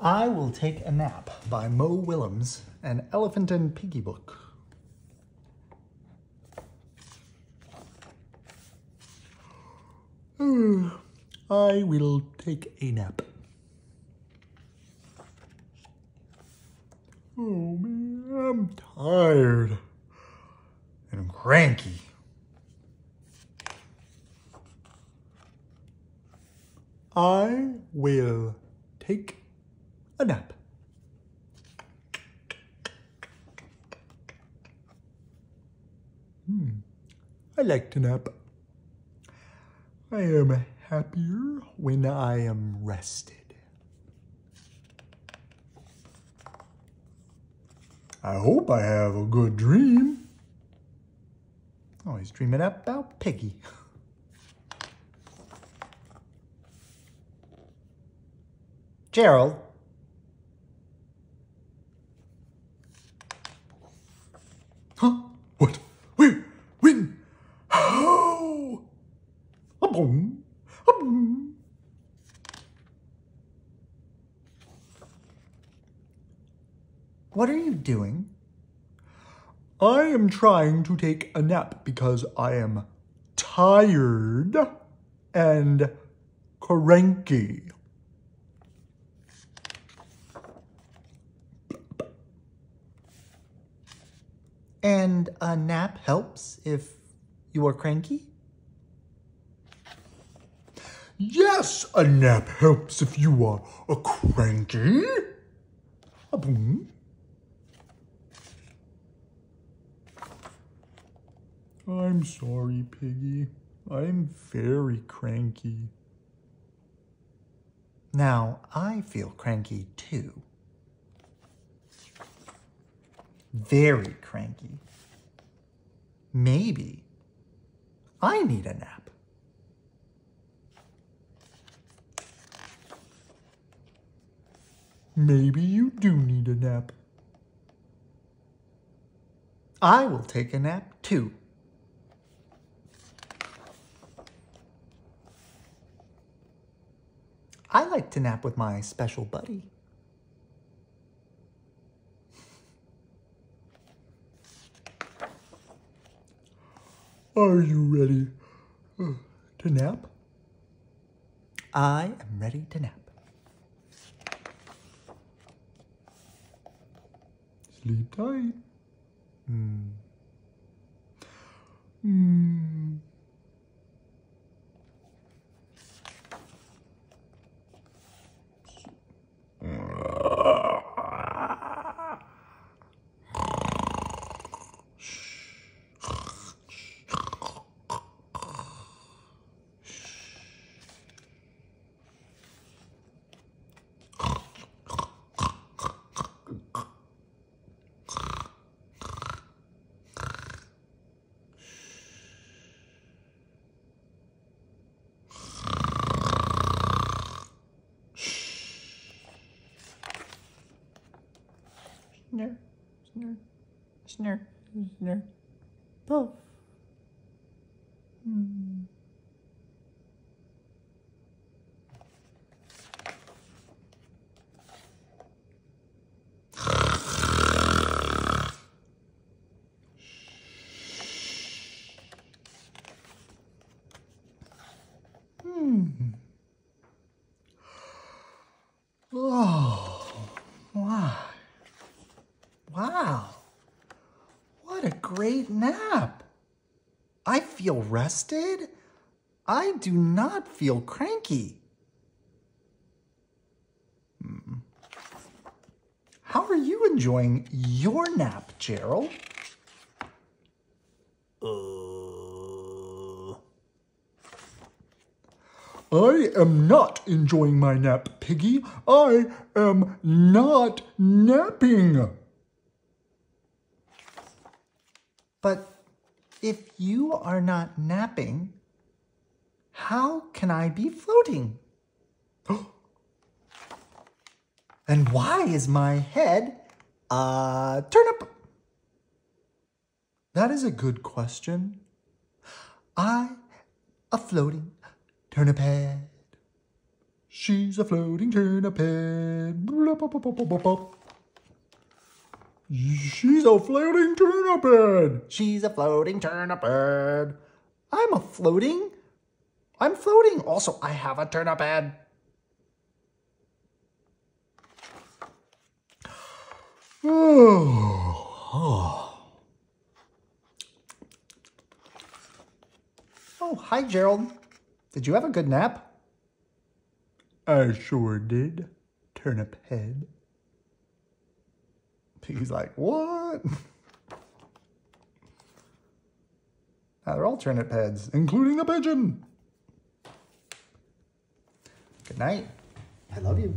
I Will Take a Nap by Mo Willems, an Elephant and Piggie book. I will take a nap. Oh man, I'm tired and cranky. I will take a nap. Hmm, I like to nap. I am happier when I am rested. I hope I have a good dream. Oh, he's dreaming about Piggie. Gerald. Huh? What? Where? When? How? A boom. A boom. What are you doing? I am trying to take a nap because I am tired and cranky. And a nap helps if you are cranky? Yes, a nap helps if you are a cranky. A boom. I'm sorry, Piggie. I'm very cranky. Now, I feel cranky too. Very cranky. Maybe I need a nap. Maybe you do need a nap. I will take a nap too. I like to nap with my special buddy. Are you ready uh, to nap? I am ready to nap. Sleep tight. Mm. Mm. Snur, snur, snur, puff. Hmm. Hmm. Oh, wow. Wow. What a great nap. I feel rested. I do not feel cranky. Hmm. How are you enjoying your nap, Gerald? Uh... I am not enjoying my nap, Piggie. I am not napping. But if you are not napping, how can I be floating? and why is my head uh, a turnip? That is a good question. I, a floating turnip head. She's a floating turnip head. She's a floating turnip head. She's a floating turnip head. I'm a floating. I'm floating. Also, I have a turnip head. Oh. oh, hi, Gerald. Did you have a good nap? I sure did, turnip head. He's like, what? Now they're all turnip heads, including the pigeon. Good night. I love you.